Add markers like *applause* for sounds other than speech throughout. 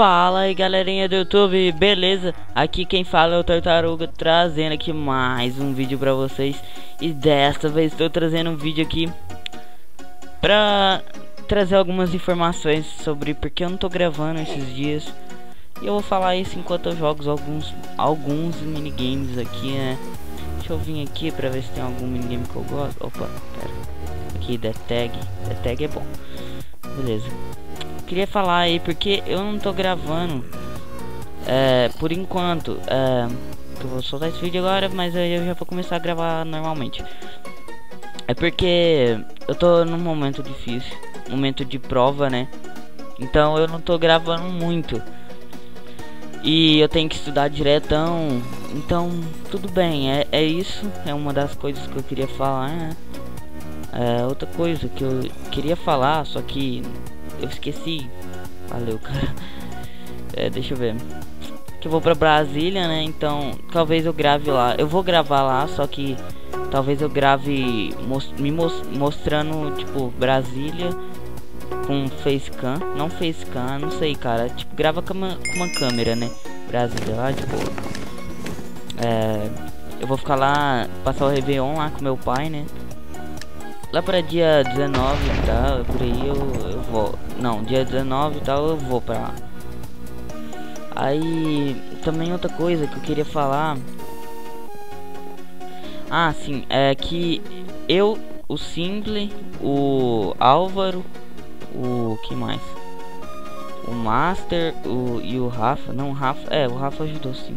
Fala aí galerinha do YouTube, beleza? Aqui quem fala é o Tartaruga trazendo aqui mais um vídeo pra vocês. E desta vez estou trazendo um vídeo aqui Pra trazer algumas informações sobre porque eu não tô gravando esses dias. E eu vou falar isso enquanto eu jogo alguns, alguns minigames aqui, né? Deixa eu vir aqui pra ver se tem algum minigame que eu gosto. Opa, pera. Aqui, The Tag, The Tag é bom. Beleza queria falar aí porque eu não tô gravando é, por enquanto. É, eu vou soltar esse vídeo agora, mas eu já vou começar a gravar normalmente. É porque eu tô num momento difícil, momento de prova, né? Então eu não tô gravando muito. E eu tenho que estudar diretão. Então, tudo bem, é, é isso. É uma das coisas que eu queria falar, né? É, outra coisa que eu queria falar, só que eu esqueci. Valeu, cara. É, deixa eu ver. Que eu vou pra Brasília, né? Então, talvez eu grave lá. Eu vou gravar lá, só que talvez eu grave me mostrando, tipo, Brasília com facecam. Não facecam, não sei, cara. Tipo, grava com uma, com uma câmera, né? Brasília lá, tipo. É. Eu vou ficar lá, passar o Réveillon lá com meu pai, né? Lá para dia 19 e tal, por aí eu, eu vou. Não, dia 19 e tal eu vou pra lá. Aí também outra coisa que eu queria falar. Ah, sim, é que eu, o Simple, o Álvaro, o que mais? O Master o, e o Rafa. Não, o Rafa. É, o Rafa ajudou sim.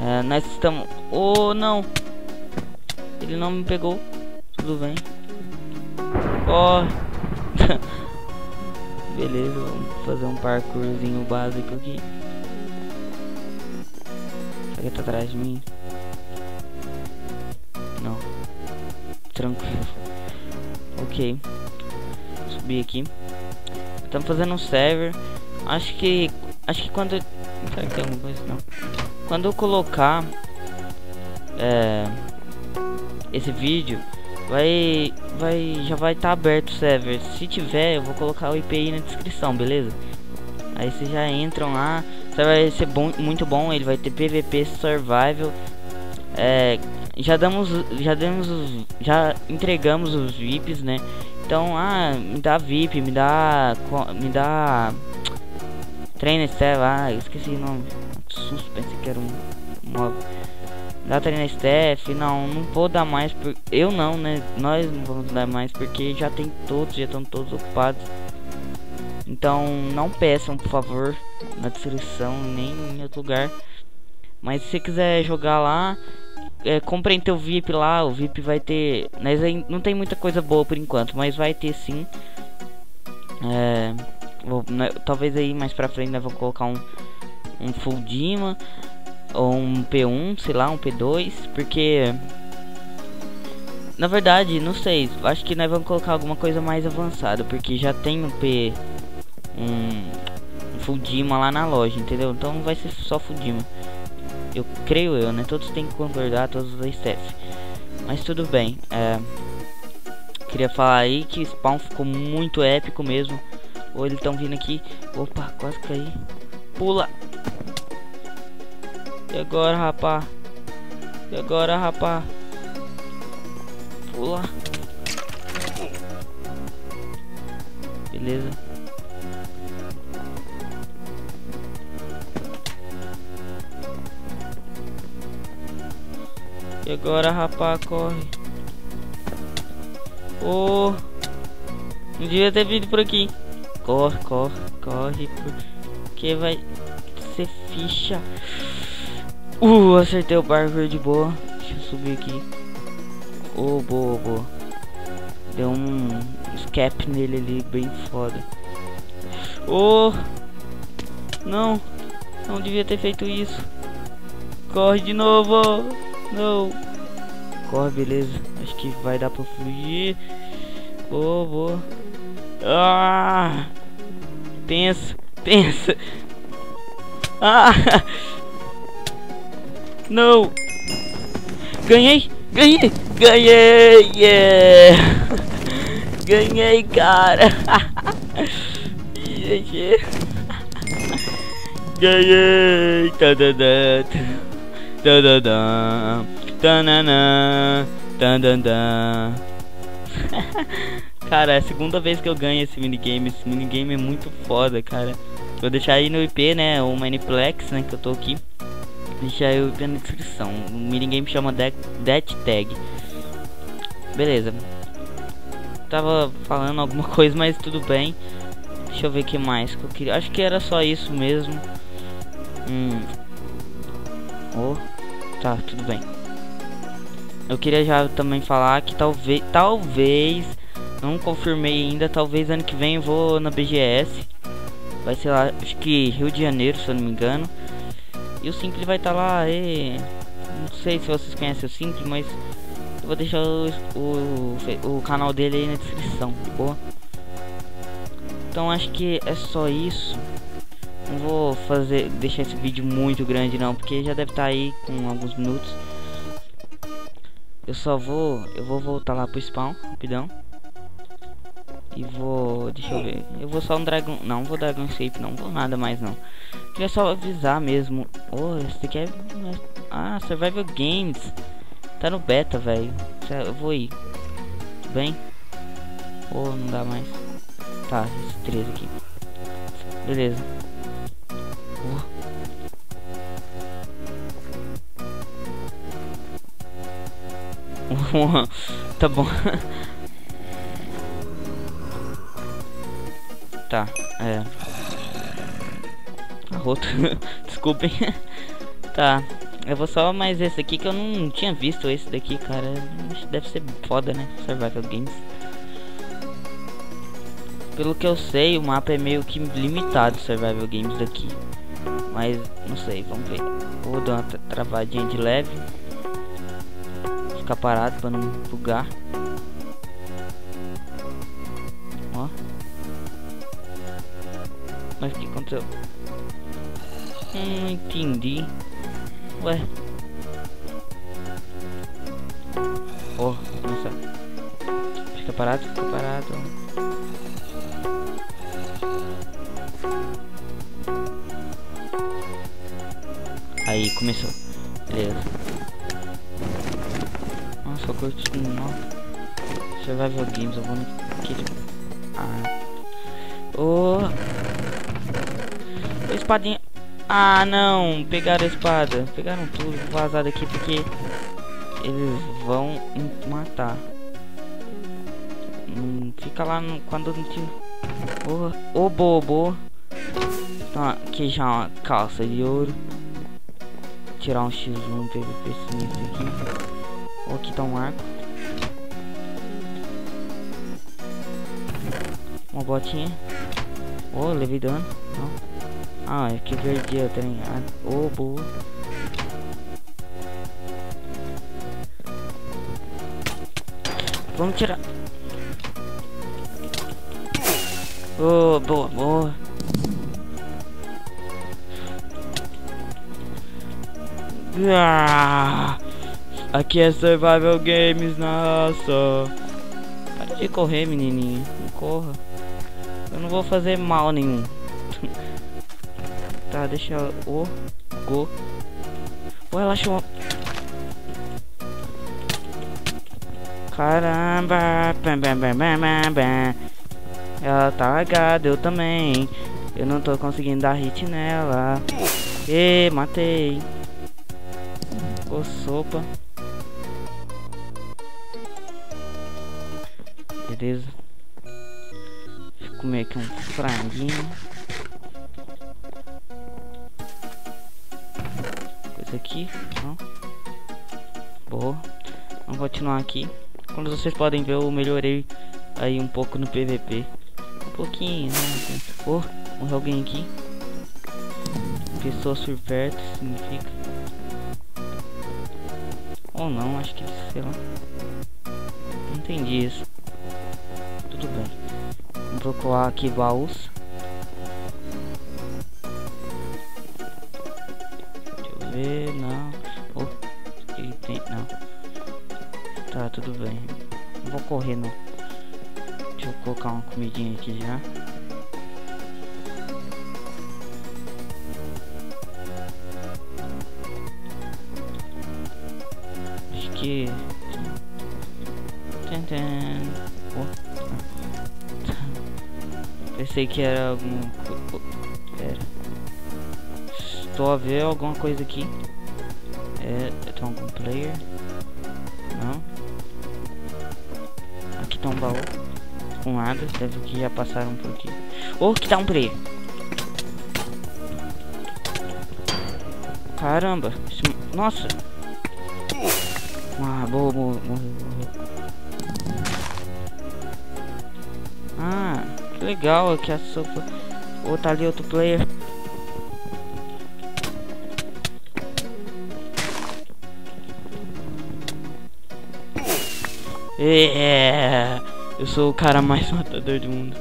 É, nós estamos. Oh, não! Ele não me pegou tudo bem. Ó. *laughs* Beleza, vamos fazer um parkourzinho básico aqui. Será que tá atrás de mim? Não. Tranquilo. Ok. Subir aqui. Estamos fazendo um server. Acho que. Acho que quando. Será que tem alguma coisa? Não. Quando eu colocar. É. Esse vídeo vai vai já vai estar tá aberto o server. Se tiver, eu vou colocar o IP na descrição, beleza? Aí vocês já entram lá. Vai ser bom, muito bom, ele vai ter PVP survival. É, já damos já demos os, já entregamos os VIPs, né? Então, ah, me dá VIP, me dá me dá Trainer Server, ah, esqueci o nome. Susto, pensei que era um mob. Dá treino staff, não, não vou dar mais por eu não, né? Nós não vamos dar mais porque já tem todos, já estão todos ocupados. Então, não peçam, por favor, na descrição nem em outro lugar. Mas se você quiser jogar lá, é, comprem teu VIP lá, o VIP vai ter, mas não tem muita coisa boa por enquanto, mas vai ter sim. É, vou, né, talvez aí mais pra frente nós vamos colocar um um full Dima ou um P1, sei lá, um P2, porque na verdade, não sei, acho que nós vamos colocar alguma coisa mais avançada, porque já tem um P um, um Fudima lá na loja, entendeu? Então não vai ser só Fudima. Eu creio eu, né? Todos têm que concordar, todos da staff. Mas tudo bem. É, queria falar aí que o spawn ficou muito épico mesmo. Ou eles estão vindo aqui. Opa, quase caí. Pula. E agora, rapá? E agora, rapá? Pula. Beleza. E agora, rapá, corre. Oh, não devia ter vindo por aqui. Corre, corre, corre, porque vai ser ficha. Uh, acertei o barco de boa. Deixa eu subir aqui. Oh, boa, boa. Deu um escape nele ali, bem foda. Oh! Não! Não devia ter feito isso. Corre de novo! Não! Corre, beleza. Acho que vai dar pra fugir. Boa, boa. Ah! Pensa, pensa. Ah! *laughs* Não! Ganhei! Ganhei! Ganhei! Yeah! Ganhei, cara! *laughs* GG! Ganhei! Tadadã, tadadã, tananã, tadadã. Cara, é a segunda vez que eu ganho esse minigame. Esse minigame é muito foda, cara. Vou deixar aí no IP, né? O Maniplex, né? Que eu tô aqui. O IP na descrição. O minigame chama Death Tag. Beleza. Tava falando alguma *laughs* coisa, mas tudo bem. Deixa eu ver o que mais que eu queria. Acho que era só isso mesmo. Hum. Oh. Tá, tudo bem. Eu queria já também falar que talvez, talvez não confirmei ainda, talvez ano que vem eu vou na BGS. Vai ser lá, acho que Rio de Janeiro, se eu não me engano. E o Simple vai estar tá lá, e... Não sei se vocês conhecem o Simple, mas eu vou deixar o, o, o canal dele aí na descrição, de boa? Então acho que é só isso. Não vou fazer deixar esse vídeo muito grande não, porque já deve estar tá aí com alguns minutos. Eu só vou, eu vou voltar lá pro spawn, rapidão. E vou. Deixa eu ver. Eu vou só um dragão. Não, vou dragon shape, não vou nada mais não. Queria só avisar mesmo. Oh, esse daqui é. Ah, Survival Games. Tá no beta, velho. Eu vou ir. Tudo bem? Ou oh, não dá mais. Tá, esse 13 aqui. Beleza. Oh. *laughs* tá bom. *laughs* Tá, é. Arroto. *laughs* Desculpem. *laughs* tá. Eu vou só mais esse aqui que eu não tinha visto esse daqui, cara. Deve ser foda, né? Survival Games. Pelo que eu sei, o mapa é meio que limitado Survival Games daqui. Mas não sei, vamos ver. Vou dar uma travadinha de leve. Ficar parado para não bugar. Mas o que aconteceu? Hum, não entendi. Ué. Oh, nossa. Fica parado, fica parado. Aí, começou. Beleza. Nossa, eu curti. Nossa. Survival Games, eu vou no... Ah. Oh espadinha. Ah, não. Pegaram a espada. Pegaram tudo. Vazar daqui porque eles vão matar. Hum, fica lá no, quando não tinha... Ô, oh, oh, bobo. Então, aqui já uma calça de ouro. Tirar um X1 PVP sinistro aqui. Oh, aqui tá um arco. Uma botinha. Oh, levei dano. Não. Ah, é que perdi o trem. Ah, oh, boa. Vamos tirar. Oh, boa, boa. Ah, aqui é Survival Games, nossa. Para de correr, menininho. Corra. Eu não vou fazer mal nenhum. Tá, deixa o go. Ou ela achou Caramba, bam, bam, bam, bam, bam. Ela tá lagada, eu também. Eu não tô conseguindo dar hit nela. E matei. Ô sopa. Beleza. Eu comer aqui um franguinho. Aqui. Não. Boa. Vamos continuar aqui. Como vocês podem ver, eu melhorei aí um pouco no PVP. Um pouquinho, né? Oh, morreu alguém aqui. Pessoa por perto, significa. Ou não, acho que, sei lá. Não entendi isso. Tudo bem. Vamos procurar aqui baús. tudo bem. Vou correr no... Deixa eu colocar uma comidinha aqui já. Acho que... Tcharam. Pensei que era algum... Pera. Estou a ver alguma coisa aqui. É, tem algum player. Nada, deve que já passaram por aqui. Oh, que tá um player. Caramba. Nossa. Ah, boa, boa. Ah, que legal aqui a sopa. Ou oh, tá ali outro player. É, eu sou o cara mais matador do mundo.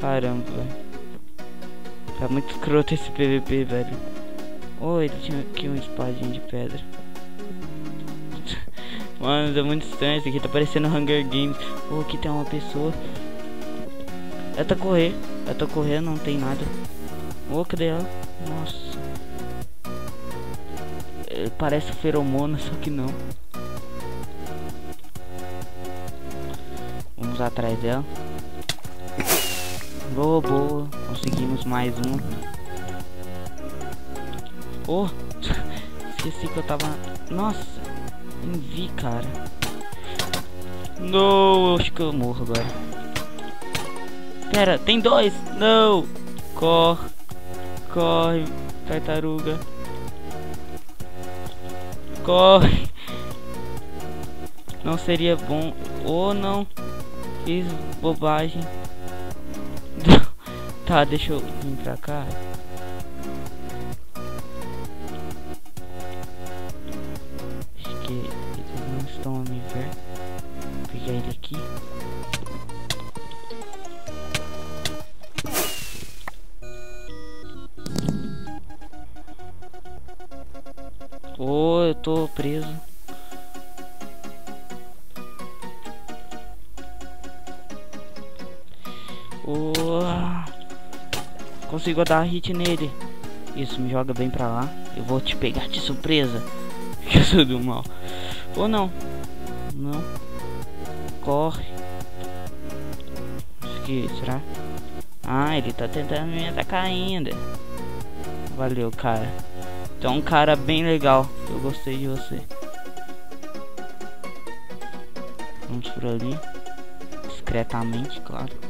Caramba, velho. Tá muito escroto esse PVP, velho. Oh, ele tinha aqui um espadinho de pedra. *laughs* Mano, é muito estranho. Isso aqui tá parecendo Hunger Games. Oh, aqui tem uma pessoa. Ela tá correr. Ela tá correndo, não tem nada. Oh, cadê ela? Nossa. Ele parece feromona, só que não. Atrás dela. Boa, boa. Conseguimos mais um. Oh, *laughs* esqueci que eu tava... Nossa, envi, cara. Não, acho que eu morro agora. Pera, tem dois. Não. Corre. Corre, tartaruga. Corre. Não seria bom. Ou oh, não. Fiz bobagem. *laughs* tá, deixa eu vir pra cá. Consigo dar hit nele. Isso, me joga bem pra lá. Eu vou te pegar de surpresa. Que eu sou do mal. Ou não. Não. Corre. Isso aqui, será? Ah, ele tá tentando me atacar ainda. Valeu, cara. Então, um cara bem legal. Eu gostei de você. Vamos por ali. Discretamente, claro.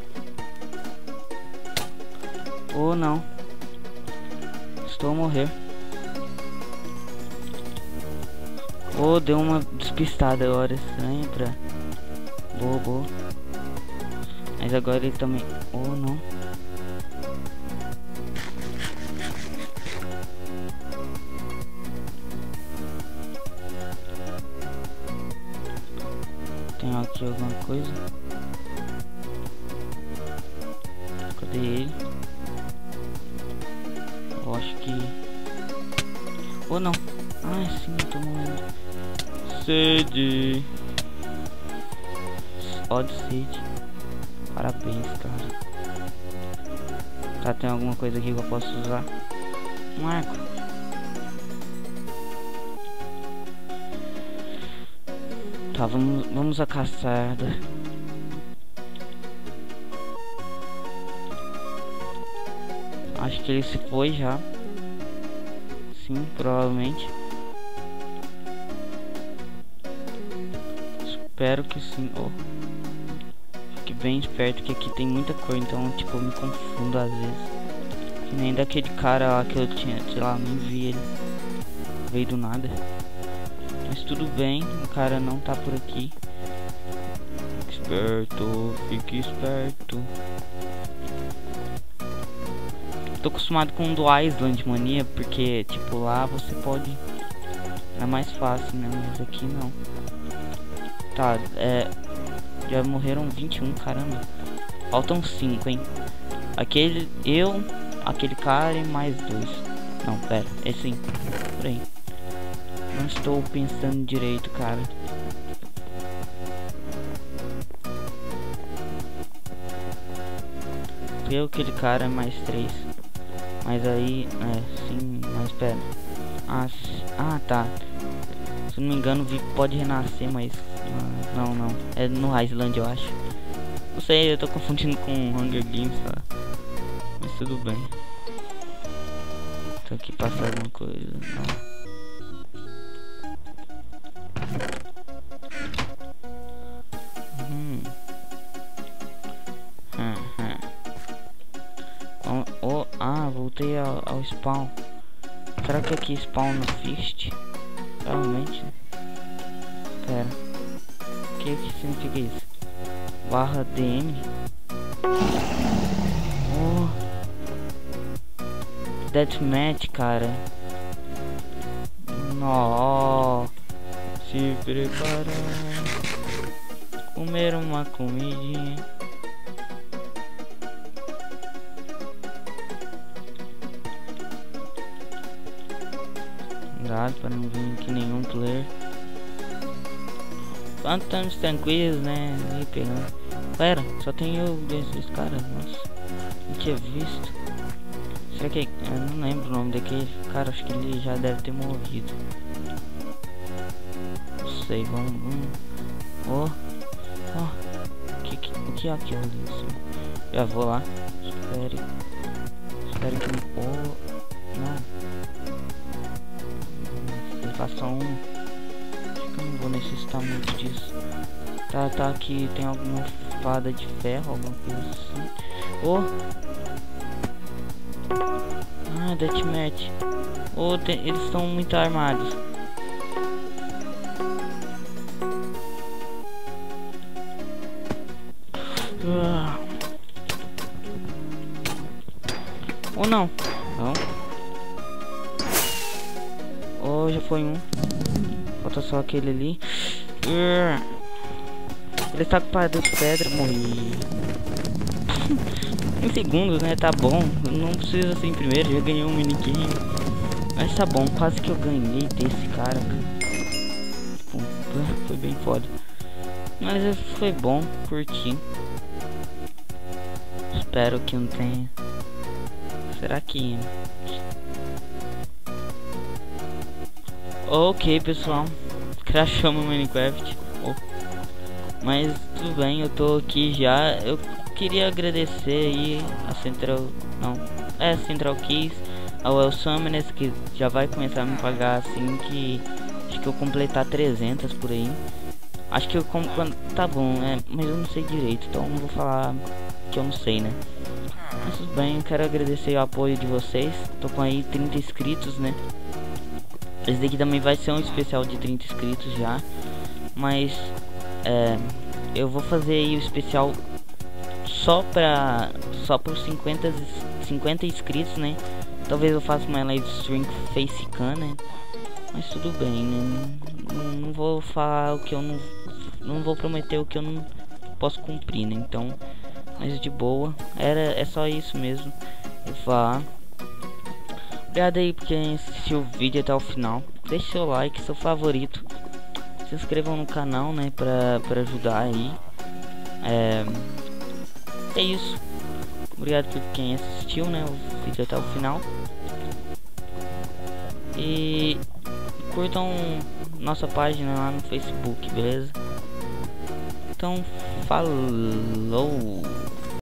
Ou não. Estou a morrer. Ou oh, deu uma despistada agora. Estranho pra... Boa, boa. Mas agora ele também... Ou oh, não. Tem aqui alguma coisa? Ai, sim, eu tô morrendo. Sede. Ó de sede. Parabéns, cara. Tá, tem alguma coisa aqui que eu posso usar? Um arco. Tá, vamos, vamos a caçada. Acho que ele se foi já sim, provavelmente. Espero que sim. Oh. Fique bem esperto que aqui tem muita cor, então tipo eu me confundo às vezes. Que nem daquele cara lá que eu tinha, sei lá, nem vi ele. Veio do nada. Mas tudo bem, o cara não tá por aqui. Esperto, fique esperto tô acostumado com o do Island Mania, porque, tipo, lá você pode... É mais fácil, né? Mas aqui não. Tá, é... Já morreram 21, caramba. Faltam 5, hein? Aquele... Eu, aquele cara e mais dois. Não, pera. É sim. Por aí. Não estou pensando direito, cara. Eu, aquele cara, mais três. Mas aí, é, sim, mas pera. Ah, ah, tá. Se não me engano, o VIP pode renascer, mas... Não, não. É no Island, eu acho. Não sei, eu tô confundindo com Hunger Games, tá? Mas tudo bem. Tô aqui passar alguma coisa. Não. Hum. Hum, hum. Oh, ah, voltei ao, ao spawn. Será que aqui spawn no fist? Provavelmente. Pera. Que, significa isso? Barra DM. Oh. Deathmatch, cara. Nó. Se preparar. Comer uma comidinha. Cuidado para não vir aqui nenhum player. Quanto estamos tranquilos, né? E pegando. Pera, só tem eu caras. Nossa, não tinha visto. Será que. Eu não lembro o nome daquele cara. Acho que ele já deve ter morrido. Não sei, vamos. vamos. Oh, oh. Que, que, o que é aquilo? Já vou lá. Espere. Espere que. Oh, não. Passa um. Eu não vou necessitar muito disso. Tá, tá aqui. Tem alguma espada de ferro, alguma coisa assim. Oh! Ah, deathmatch. Oh, tem, eles estão muito armados. Ah. Ou não? Não. Oh, já foi um. Só aquele ali. Ele tá com de pedra, morri. *laughs* em segundos, né? Tá bom. Não precisa ser em primeiro, já ganhei um minigame. Mas tá bom, quase que eu ganhei desse cara. Foi bem foda. Mas foi bom, curti. Espero que não tenha. Será que. Ok, pessoal. *laughs* Crashou meu Minecraft. Oh. Mas tudo bem, eu tô aqui já. Eu queria agradecer aí a Central. Não, é Central Keys, ao El Summoners, que já vai começar a me pagar assim que. Acho que eu completar 300 por aí. Acho que eu quando. Tá bom, é, mas eu não sei direito, então não vou falar que eu não sei, né? Mas tudo bem, eu quero agradecer o apoio de vocês. Tô com aí 30 inscritos, né? Esse daqui também vai ser um especial de 30 inscritos já. Mas é, eu vou fazer o especial só pra só por 50 50 inscritos, né? Talvez eu faça uma live stream facecam, né? Mas tudo bem, né? Não, não, vou falar o que eu não não vou prometer o que eu não posso cumprir, né? Então, mas de boa. Era é só isso mesmo. Eu falar. Obrigado aí por quem assistiu o vídeo até o final. Deixe seu like, seu favorito se inscrevam no canal, né, pra, pra ajudar aí. É, é isso. Obrigado por quem assistiu, né, o vídeo até o final. E curtam nossa página lá no Facebook, beleza? Então, falou!